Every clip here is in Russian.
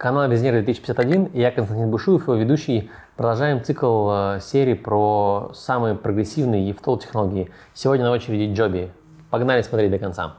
Канал Визнер 2051 и я Константин Бушуев, его ведущий. Продолжаем цикл э, серии про самые прогрессивные EFTOL технологии. Сегодня на очереди Джоби. Погнали смотреть до конца.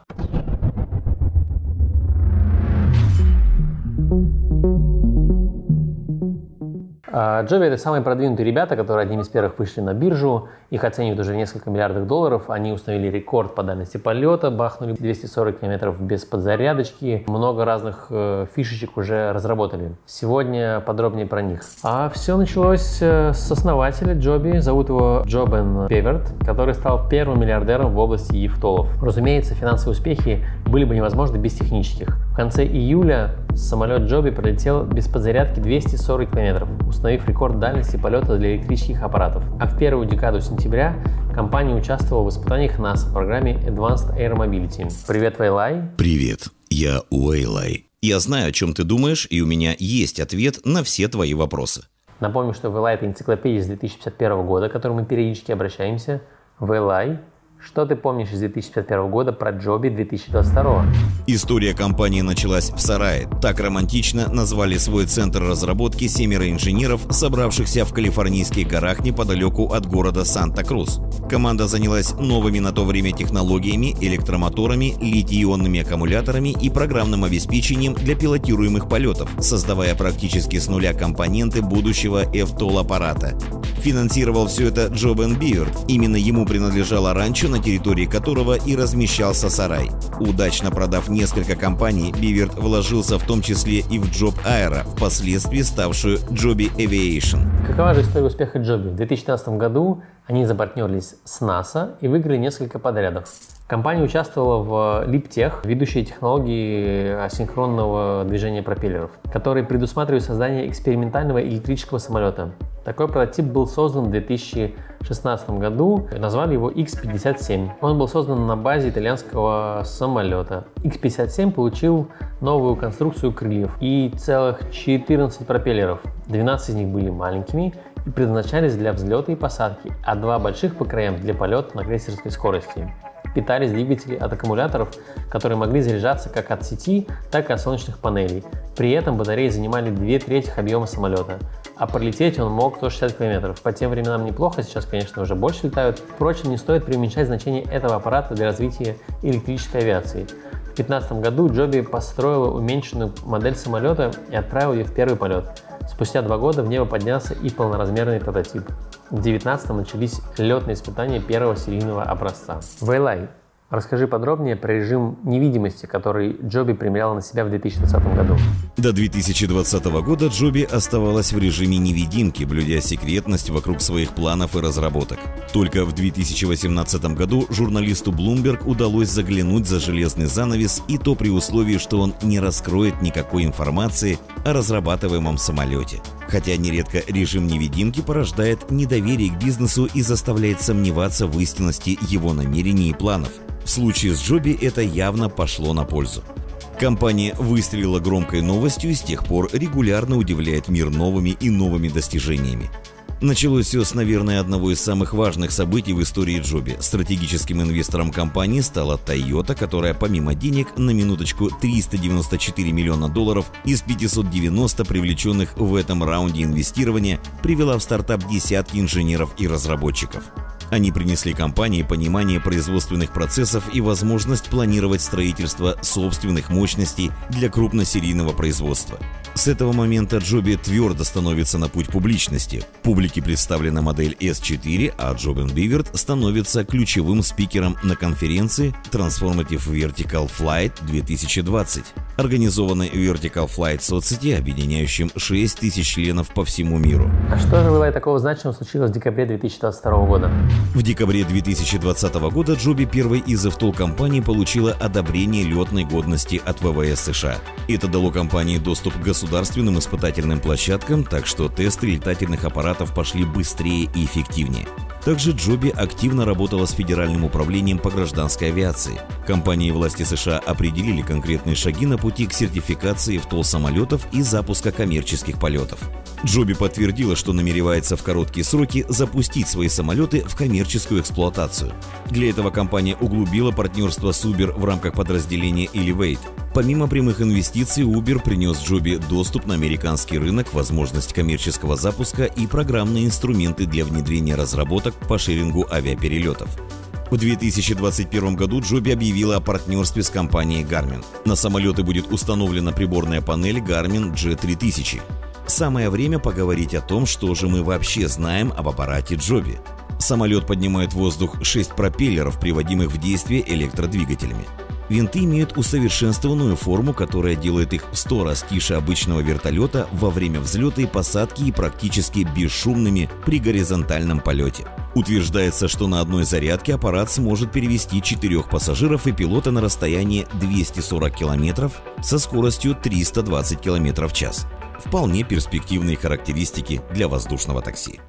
Джоби это самые продвинутые ребята, которые одними из первых вышли на биржу. Их оценивают уже в несколько миллиардов долларов. Они установили рекорд по дальности полета, бахнули 240 километров без подзарядочки. Много разных э, фишечек уже разработали. Сегодня подробнее про них. А все началось э, с основателя Джоби. Зовут его Джобен Певерт, который стал первым миллиардером в области ефтолов. Разумеется, финансовые успехи были бы невозможны без технических. В конце июля самолет Джоби пролетел без подзарядки 240 километров, установив рекорд дальности полета для электрических аппаратов. А в первую декаду сентября компания участвовала в испытаниях НАСА в программе Advanced Air Mobility. Привет, Вейлай. Привет, я Уэйлай. Я знаю, о чем ты думаешь, и у меня есть ответ на все твои вопросы. Напомню, что Вейлай – это энциклопедия с 2051 года, к которой мы периодически обращаемся. Вейлай что ты помнишь из 2051 года про Джоби 2022? История компании началась в Сарае. Так романтично назвали свой центр разработки семеро инженеров, собравшихся в калифорнийских горах неподалеку от города Санта-Крус. Команда занялась новыми на то время технологиями, электромоторами, литий-ионными аккумуляторами и программным обеспечением для пилотируемых полетов, создавая практически с нуля компоненты будущего FTOL-аппарата. Финансировал все это Джобен Биверт. Именно ему принадлежало ранчо, на территории которого и размещался сарай. Удачно продав несколько компаний, Биверт вложился в том числе и в Job Aero, впоследствии ставшую Joby Aviation. Какова же история успеха Джоби? В 2015 году они запартнерились с НАСА и выиграли несколько подрядов. Компания участвовала в LeapTech, ведущей технологии асинхронного движения пропеллеров, который предусматривает создание экспериментального электрического самолета. Такой прототип был создан в 2016 году, назвали его X-57. Он был создан на базе итальянского самолета. X-57 получил новую конструкцию крыльев и целых 14 пропеллеров. 12 из них были маленькими и предназначались для взлета и посадки, а два больших по краям для полета на крейсерской скорости питались двигатели от аккумуляторов, которые могли заряжаться как от сети, так и от солнечных панелей. При этом батареи занимали две трети объема самолета, а пролететь он мог 160 км. По тем временам неплохо, сейчас, конечно, уже больше летают. Впрочем, не стоит преуменьшать значение этого аппарата для развития электрической авиации. В 2015 году Джоби построила уменьшенную модель самолета и отправил ее в первый полет. Спустя два года в небо поднялся и полноразмерный прототип. В 2019 начались летные испытания первого серийного образца. Вейлай, Расскажи подробнее про режим невидимости, который Джоби примерял на себя в 2020 году. До 2020 года Джоби оставалась в режиме невидимки, блюдя секретность вокруг своих планов и разработок. Только в 2018 году журналисту Bloomberg удалось заглянуть за железный занавес и то при условии, что он не раскроет никакой информации о разрабатываемом самолете. Хотя нередко режим невидимки порождает недоверие к бизнесу и заставляет сомневаться в истинности его намерений и планов. Случае с Джоби это явно пошло на пользу. Компания выстрелила громкой новостью и с тех пор регулярно удивляет мир новыми и новыми достижениями. Началось все с, наверное, одного из самых важных событий в истории Джоби. Стратегическим инвестором компании стала Toyota, которая помимо денег на минуточку 394 миллиона долларов из 590 привлеченных в этом раунде инвестирования привела в стартап десятки инженеров и разработчиков. Они принесли компании понимание производственных процессов и возможность планировать строительство собственных мощностей для крупносерийного производства. С этого момента Джоби твердо становится на путь публичности. Публике представлена модель S4, а Джобин Биверт становится ключевым спикером на конференции Transformative Vertical Flight 2020, организованной Vertical Flight соцсети, объединяющим 6 тысяч членов по всему миру. А что же было такого значимого случилось в декабре 2022 года? В декабре 2020 года Джоби, первой из автол компании, получила одобрение летной годности от ВВС США. Это дало компании доступ к государственным испытательным площадкам, так что тесты летательных аппаратов пошли быстрее и эффективнее. Также Джоби активно работала с Федеральным управлением по гражданской авиации. Компании власти США определили конкретные шаги на пути к сертификации ВТОЛ самолетов и запуска коммерческих полетов. Джоби подтвердила, что намеревается в короткие сроки запустить свои самолеты в коммерческую эксплуатацию. Для этого компания углубила партнерство с Uber в рамках подразделения Elevate. Помимо прямых инвестиций, Uber принес Джоби доступ на американский рынок, возможность коммерческого запуска и программные инструменты для внедрения разработок по шерингу авиаперелетов. В 2021 году Джоби объявила о партнерстве с компанией Garmin. На самолеты будет установлена приборная панель Garmin G3000. Самое время поговорить о том, что же мы вообще знаем об аппарате Джоби. Самолет поднимает в воздух 6 пропеллеров, приводимых в действие электродвигателями. Винты имеют усовершенствованную форму, которая делает их в 100 раз тише обычного вертолета во время взлета и посадки и практически бесшумными при горизонтальном полете. Утверждается, что на одной зарядке аппарат сможет перевести четырех пассажиров и пилота на расстояние 240 км со скоростью 320 км в час. Вполне перспективные характеристики для воздушного такси.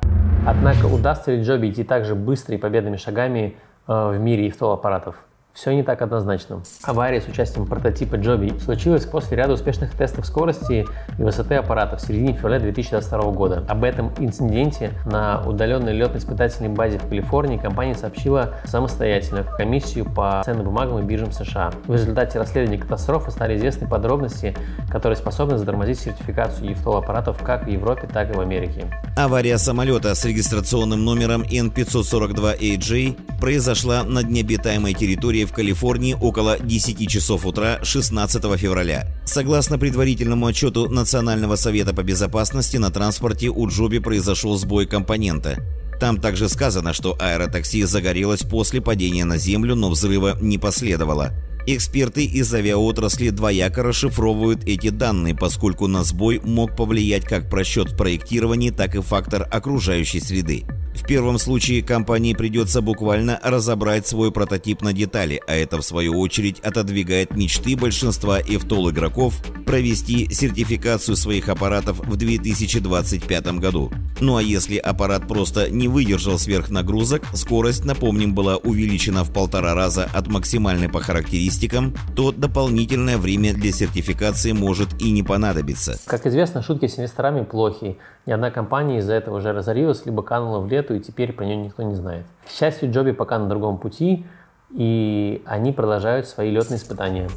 Однако удастся ли Джоби идти так же быстро и победными шагами э, в мире ИФТО-аппаратов? Все не так однозначно. Авария с участием прототипа Joby случилась после ряда успешных тестов скорости и высоты аппарата в середине февраля 2022 года. Об этом инциденте на удаленной летно-испытательной базе в Калифорнии компания сообщила самостоятельно в комиссию по ценным бумагам и биржам США. В результате расследования катастрофы стали известны подробности, которые способны затормозить сертификацию ЕФТОЛ аппаратов как в Европе, так и в Америке. Авария самолета с регистрационным номером N542AJ произошла на необитаемой территории в Калифорнии около 10 часов утра 16 февраля. Согласно предварительному отчету Национального совета по безопасности, на транспорте у Джоби произошел сбой компонента. Там также сказано, что аэротакси загорелось после падения на землю, но взрыва не последовало. Эксперты из авиаотрасли двояко расшифровывают эти данные, поскольку на сбой мог повлиять как просчет в проектировании, так и фактор окружающей среды. В первом случае компании придется буквально разобрать свой прототип на детали, а это в свою очередь отодвигает мечты большинства EFTOL игроков провести сертификацию своих аппаратов в 2025 году. Ну а если аппарат просто не выдержал сверхнагрузок, скорость, напомним, была увеличена в полтора раза от максимальной по характеристикам, то дополнительное время для сертификации может и не понадобиться. Как известно, шутки с инвесторами плохи. Ни одна компания из-за этого уже разорилась, либо канула в лету, и теперь про нее никто не знает. К счастью, Джоби пока на другом пути, и они продолжают свои летные испытания.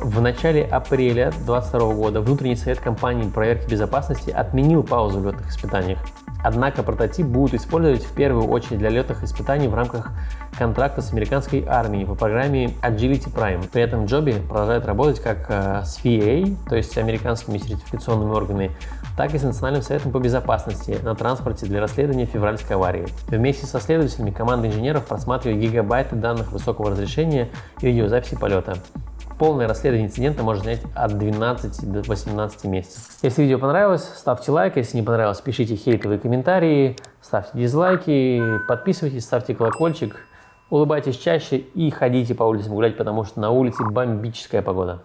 В начале апреля 2022 года внутренний совет компании проверки безопасности отменил паузу в летных испытаниях. Однако прототип будут использовать в первую очередь для летных испытаний в рамках контракта с американской армией по программе Agility Prime. При этом Джоби продолжает работать как э, с FAA, то есть американскими сертификационными органами, так и с Национальным советом по безопасности на транспорте для расследования февральской аварии. Вместе со следователями команда инженеров просматривает гигабайты данных высокого разрешения и видеозаписи полета. Полное расследование инцидента может занять от 12 до 18 месяцев. Если видео понравилось, ставьте лайк. Если не понравилось, пишите хейтовые комментарии, ставьте дизлайки, подписывайтесь, ставьте колокольчик. Улыбайтесь чаще и ходите по улицам гулять, потому что на улице бомбическая погода.